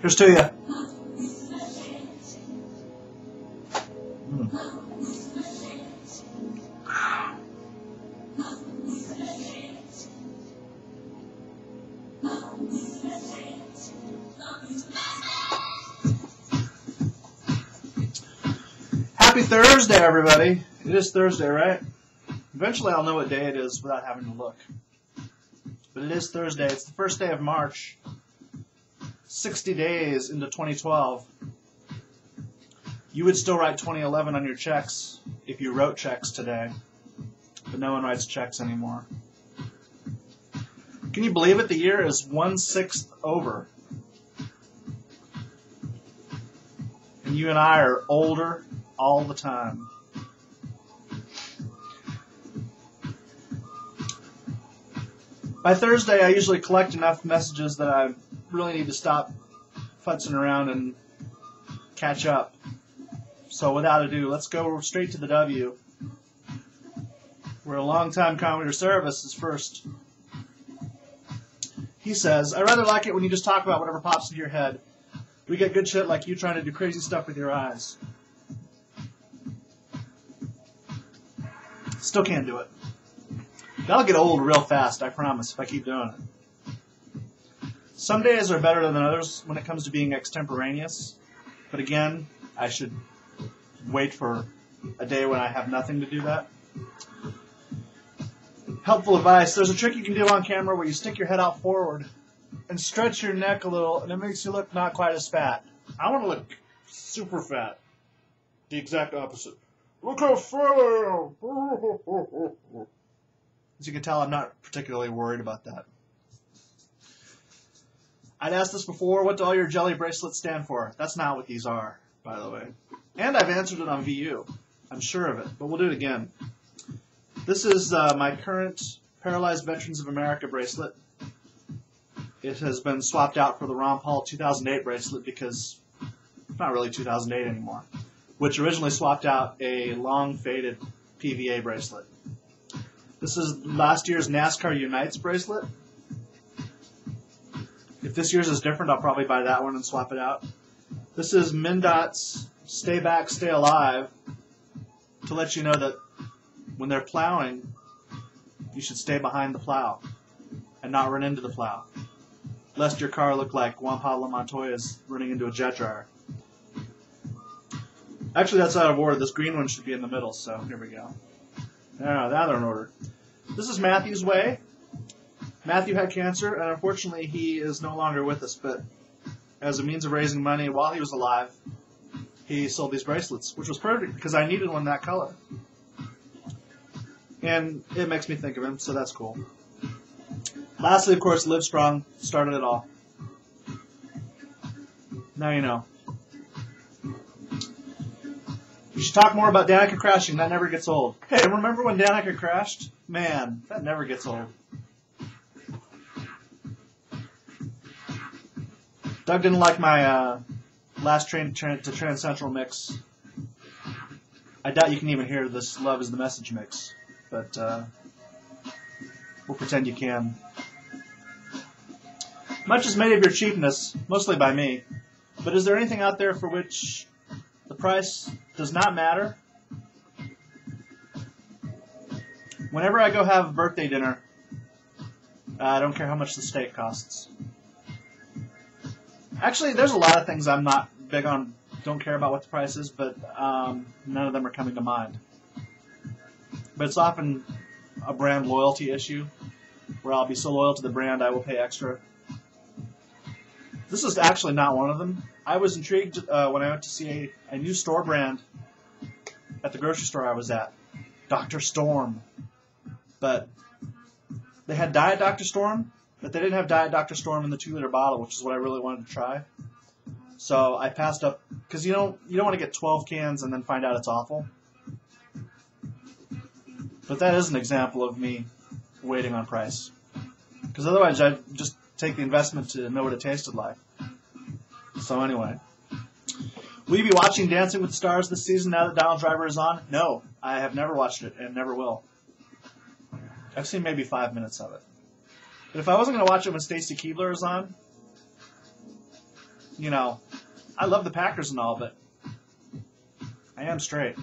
Here's to you. Happy Thursday, everybody. It is Thursday, right? Eventually, I'll know what day it is without having to look. But it is Thursday. It's the first day of March. 60 days into 2012. You would still write 2011 on your checks if you wrote checks today. But no one writes checks anymore. Can you believe it? The year is one sixth over. And you and I are older all the time. By Thursday, I usually collect enough messages that I really need to stop futzing around and catch up. So, without ado, let's go straight to the W, where a long-time commenter Cerebus is first. He says, I rather like it when you just talk about whatever pops into your head. We get good shit like you trying to do crazy stuff with your eyes. Still can't do it. That'll get old real fast, I promise, if I keep doing it. Some days are better than others when it comes to being extemporaneous. But again, I should wait for a day when I have nothing to do that. Helpful advice. There's a trick you can do on camera where you stick your head out forward and stretch your neck a little, and it makes you look not quite as fat. I want to look super fat. The exact opposite. Look how fat I am. As you can tell, I'm not particularly worried about that. I'd asked this before. What do all your jelly bracelets stand for? That's not what these are, by the way. And I've answered it on VU. I'm sure of it, but we'll do it again. This is uh, my current Paralyzed Veterans of America bracelet. It has been swapped out for the Ron Paul 2008 bracelet because it's not really 2008 anymore, which originally swapped out a long faded PVA bracelet. This is last year's NASCAR Unites bracelet. If this year's is different, I'll probably buy that one and swap it out. This is MnDOT's Stay Back, Stay Alive to let you know that when they're plowing, you should stay behind the plow and not run into the plow, lest your car look like Juan Pablo Montoya's running into a jet dryer. Actually, that's out of order. This green one should be in the middle, so here we go. Now, they're in order. This is Matthew's way. Matthew had cancer, and unfortunately, he is no longer with us. But as a means of raising money while he was alive, he sold these bracelets, which was perfect because I needed one that color. And it makes me think of him, so that's cool. Lastly, of course, Livestrong started it all. Now you know. You should talk more about Danica crashing. That never gets old. Hey, remember when Danica crashed? Man, that never gets old. Doug didn't like my uh, last train to Trancentral mix. I doubt you can even hear this "Love Is the Message" mix, but uh, we'll pretend you can. Much is made of your cheapness, mostly by me. But is there anything out there for which the price does not matter? Whenever I go have a birthday dinner, I don't care how much the steak costs. Actually, there's a lot of things I'm not big on, don't care about what the price is, but um, none of them are coming to mind. But it's often a brand loyalty issue, where I'll be so loyal to the brand I will pay extra. This is actually not one of them. I was intrigued uh, when I went to see a, a new store brand at the grocery store I was at, Dr. Storm. But they had Diet Dr. Storm, but they didn't have Diet Dr. Storm in the two liter bottle, which is what I really wanted to try. So I passed up because you don't you don't want to get 12 cans and then find out it's awful. But that is an example of me waiting on price. Because otherwise, I'd just take the investment to know what it tasted like. So anyway, will you be watching Dancing with the Stars this season now that Donald Driver is on? No, I have never watched it and never will. I've seen maybe five minutes of it. But if I wasn't going to watch it when Stacy Keibler is on, you know, I love the Packers and all, but I am straight.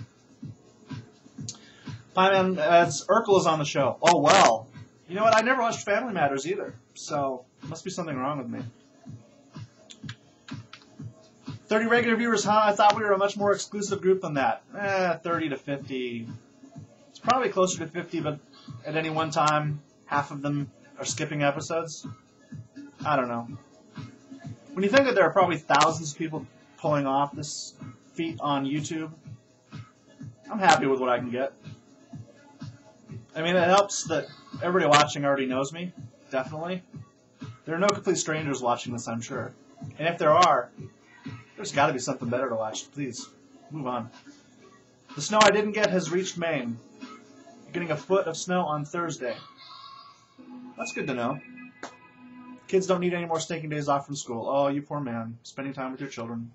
Pie Man, as Urkel is on the show. Oh well. You know what? I never watched Family Matters either, so must be something wrong with me. 30 regular viewers, huh? I thought we were a much more exclusive group than that. Eh, 30 to 50. It's probably closer to 50, but at any one time, half of them are skipping episodes. I don't know. When you think that there are probably thousands of people pulling off this feat on YouTube, I'm happy with what I can get. I mean, it helps that everybody watching already knows me, definitely. There are no complete strangers watching this, I'm sure. And if there are, there's got to be something better to watch. Please, move on. The snow I didn't get has reached Maine. Getting a foot of snow on Thursday. That's good to know. Kids don't need any more stinking days off from school. Oh, you poor man. Spending time with your children.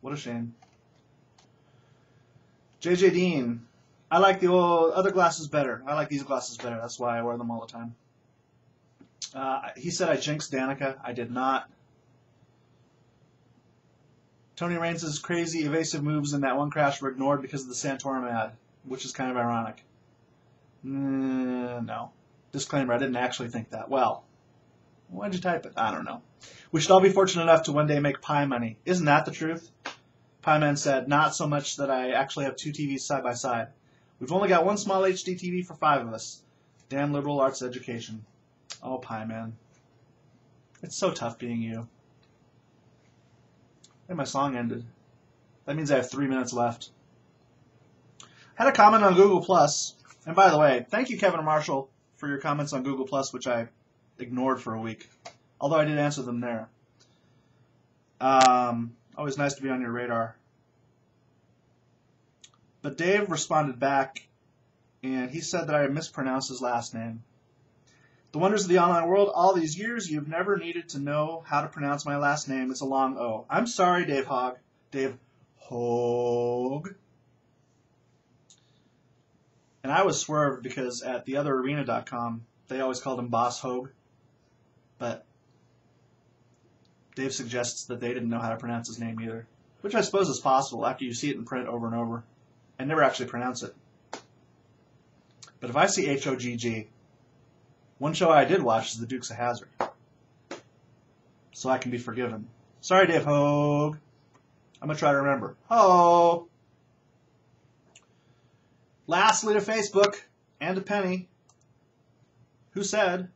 What a shame. JJ Dean. I like the old other glasses better. I like these glasses better. That's why I wear them all the time. Uh, he said I jinxed Danica. I did not. Tony Raines' crazy evasive moves in that one crash were ignored because of the Santorum ad, which is kind of ironic. Mm, no. Disclaimer, I didn't actually think that. Well, why'd you type it? I don't know. We should all be fortunate enough to one day make pie money. Isn't that the truth? Pie Man said, not so much that I actually have two TVs side by side. We've only got one small HD TV for five of us. Damn liberal arts education. Oh, Pie Man. It's so tough being you. And my song ended. That means I have three minutes left. Had a comment on Google Plus, and by the way, thank you, Kevin Marshall, for your comments on Google Plus, which I ignored for a week. Although I did answer them there. Um, always nice to be on your radar. But Dave responded back, and he said that I mispronounced his last name. The wonders of the online world, all these years, you've never needed to know how to pronounce my last name. It's a long O. I'm sorry, Dave Hogg. Dave Hogue. And I was swerved because at theotherarena.com, they always called him Boss Hogue. But Dave suggests that they didn't know how to pronounce his name either. Which I suppose is possible after you see it in print over and over and never actually pronounce it. But if I see H O G G, one show I did watch is The Dukes of Hazzard. So I can be forgiven. Sorry, Dave Hogue. I'm going to try to remember. Ho! Lastly to Facebook and to Penny, who said,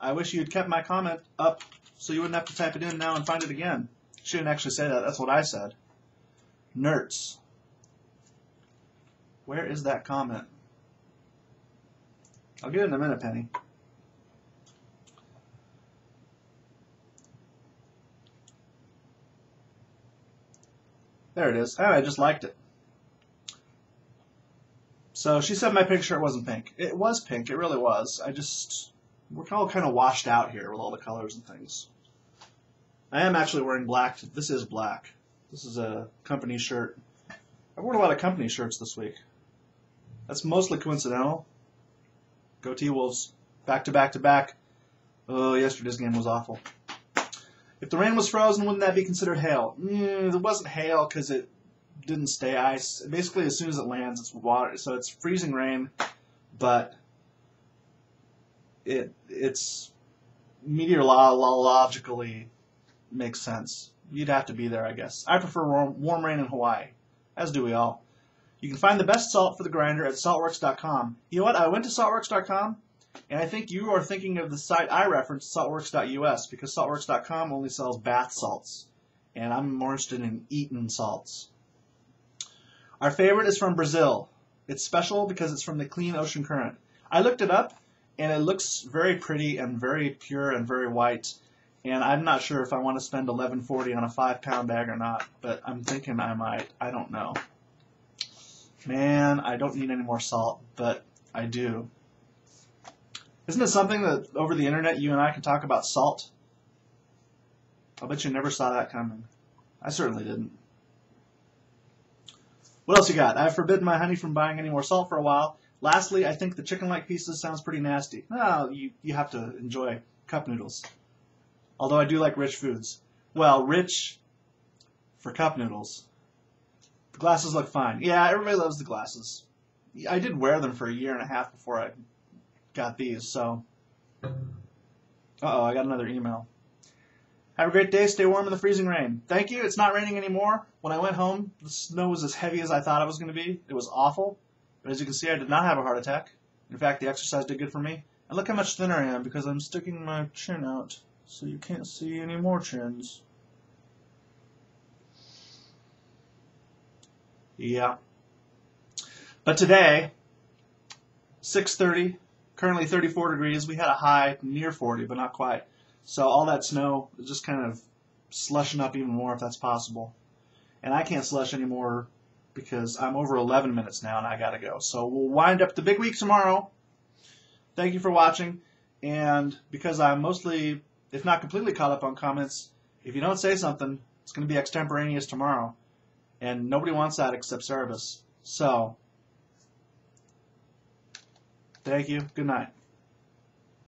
I wish you had kept my comment up so you wouldn't have to type it in now and find it again. She didn't actually say that. That's what I said. Nerds. Where is that comment? I'll get it in a minute, Penny. There it is. Oh, I just liked it. So she said my pink shirt wasn't pink. It was pink. It really was. I just we're all kind of washed out here with all the colors and things. I am actually wearing black. This is black. This is a company shirt. I've worn a lot of company shirts this week. That's mostly coincidental. Go T Wolves. Back to back to back. Oh, yesterday's game was awful. If the rain was frozen, wouldn't that be considered hail? Mm, it wasn't hail because it didn't stay ice. Basically, as soon as it lands, it's water. So it's freezing rain, but it it's meteorologically makes sense. You'd have to be there, I guess. I prefer warm, warm rain in Hawaii, as do we all. You can find the best salt for the grinder at saltworks.com. You know what? I went to saltworks.com, and I think you are thinking of the site I referenced, saltworks.us, because saltworks.com only sells bath salts, and I'm more interested in eaten salts. Our favorite is from Brazil. It's special because it's from the clean ocean current. I looked it up, and it looks very pretty and very pure and very white. And I'm not sure if I want to spend 11.40 on a five pound bag or not, but I'm thinking I might. I don't know. Man, I don't need any more salt, but I do. Isn't it something that over the internet you and I can talk about salt? I bet you never saw that coming. I certainly didn't. What else you got? I've forbidden my honey from buying any more salt for a while. Lastly, I think the chicken-like pieces sounds pretty nasty. No, you, you have to enjoy cup noodles. Although I do like rich foods. Well, rich for cup noodles. The glasses look fine. Yeah, everybody loves the glasses. I did wear them for a year and a half before I got these, so. Uh oh, I got another email. Have a great day. Stay warm in the freezing rain. Thank you. It's not raining anymore. When I went home, the snow was as heavy as I thought it was going to be. It was awful. But as you can see, I did not have a heart attack. In fact, the exercise did good for me. And look how much thinner I am because I'm sticking my chin out so you can't see any more chins. Yeah. But today, 6:30, currently 34 degrees. We had a high near 40, but not quite. So all that snow is just kind of slushing up even more if that's possible. And I can't slush anymore because I'm over 11 minutes now and I gotta go. So we'll wind up the big week tomorrow. Thank you for watching. And because I'm mostly, if not completely caught up on comments, if you don't say something, it's going to be extemporaneous tomorrow. And nobody wants that except Cerebus. So, thank you. Good night.